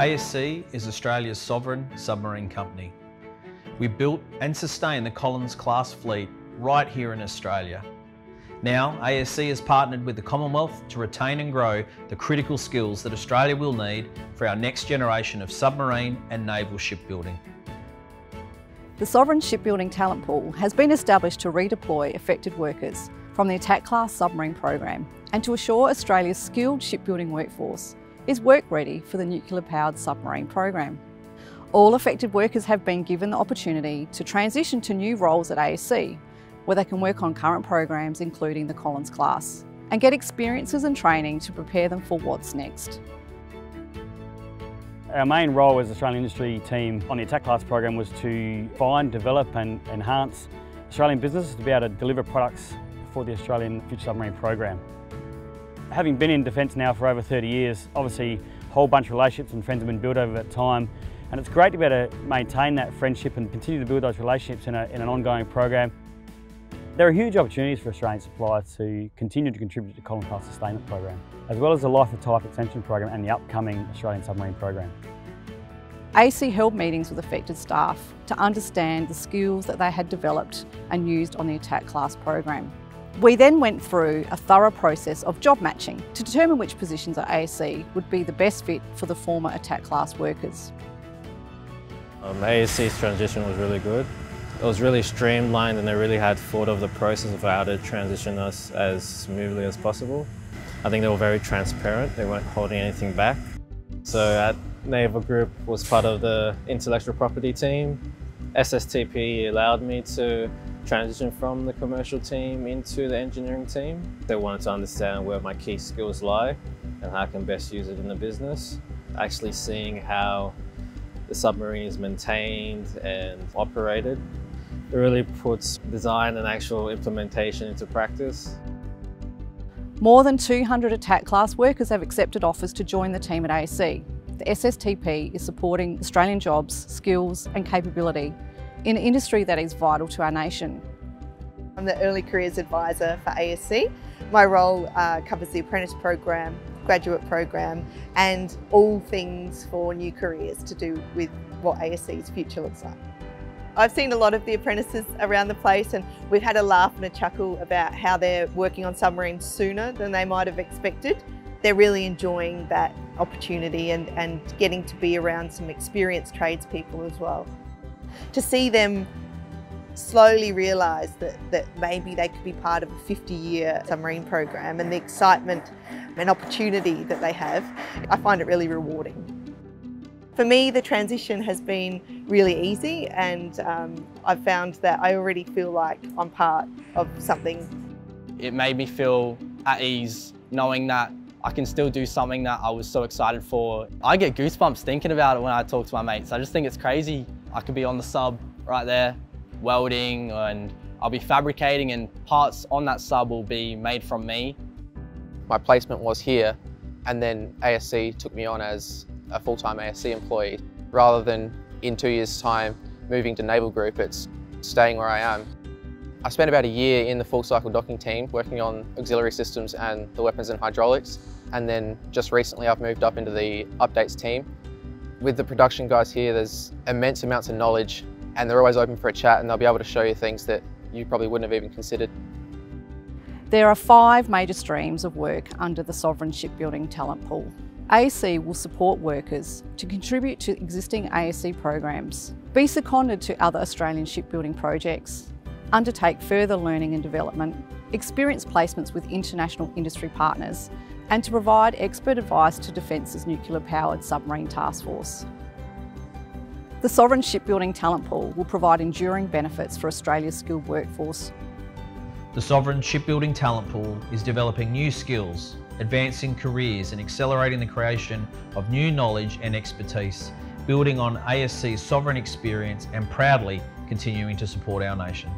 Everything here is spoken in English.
ASC is Australia's sovereign submarine company. We built and sustain the Collins class fleet right here in Australia. Now, ASC has partnered with the Commonwealth to retain and grow the critical skills that Australia will need for our next generation of submarine and naval shipbuilding. The Sovereign Shipbuilding Talent Pool has been established to redeploy affected workers from the Attack Class submarine program and to assure Australia's skilled shipbuilding workforce is work ready for the nuclear powered submarine program. All affected workers have been given the opportunity to transition to new roles at ASC where they can work on current programs including the Collins class and get experiences and training to prepare them for what's next. Our main role as Australian industry team on the Attack Class program was to find, develop and enhance Australian businesses to be able to deliver products for the Australian Future Submarine program. Having been in defence now for over 30 years, obviously a whole bunch of relationships and friends have been built over that time and it's great to be able to maintain that friendship and continue to build those relationships in, a, in an ongoing program. There are huge opportunities for Australian suppliers to continue to contribute to the Collins Class Sustainment Program, as well as the Life of Type Extension Program and the upcoming Australian Submarine Program. AC held meetings with affected staff to understand the skills that they had developed and used on the Attack Class program. We then went through a thorough process of job matching to determine which positions at ASC would be the best fit for the former Attack Class workers. Um, ASC's transition was really good. It was really streamlined and they really had thought of the process of how to transition us as smoothly as possible. I think they were very transparent, they weren't holding anything back. So at Naval Group was part of the intellectual property team. SSTP allowed me to transition from the commercial team into the engineering team. They wanted to understand where my key skills lie and how I can best use it in the business. Actually seeing how the submarine is maintained and operated. It really puts design and actual implementation into practice. More than 200 attack class workers have accepted offers to join the team at ASC. The SSTP is supporting Australian jobs, skills and capability in an industry that is vital to our nation. I'm the Early Careers Advisor for ASC. My role uh, covers the apprentice program, graduate program and all things for new careers to do with what ASC's future looks like. I've seen a lot of the apprentices around the place and we've had a laugh and a chuckle about how they're working on submarines sooner than they might have expected. They're really enjoying that opportunity and, and getting to be around some experienced tradespeople as well. To see them slowly realise that, that maybe they could be part of a 50 year submarine program and the excitement and opportunity that they have, I find it really rewarding. For me, the transition has been really easy and um, I've found that I already feel like I'm part of something. It made me feel at ease knowing that I can still do something that I was so excited for. I get goosebumps thinking about it when I talk to my mates. I just think it's crazy. I could be on the sub right there, welding and I'll be fabricating and parts on that sub will be made from me. My placement was here and then ASC took me on as a full-time ASC employee. Rather than in two years time moving to Naval Group, it's staying where I am. I spent about a year in the full cycle docking team working on auxiliary systems and the weapons and hydraulics and then just recently I've moved up into the updates team. With the production guys here there's immense amounts of knowledge and they're always open for a chat and they'll be able to show you things that you probably wouldn't have even considered. There are five major streams of work under the Sovereign Shipbuilding Talent Pool. ASC will support workers to contribute to existing ASC programs, be seconded to other Australian shipbuilding projects, undertake further learning and development, experience placements with international industry partners, and to provide expert advice to Defence's nuclear-powered submarine task force. The Sovereign Shipbuilding Talent Pool will provide enduring benefits for Australia's skilled workforce. The Sovereign Shipbuilding Talent Pool is developing new skills advancing careers and accelerating the creation of new knowledge and expertise, building on ASC's sovereign experience and proudly continuing to support our nation.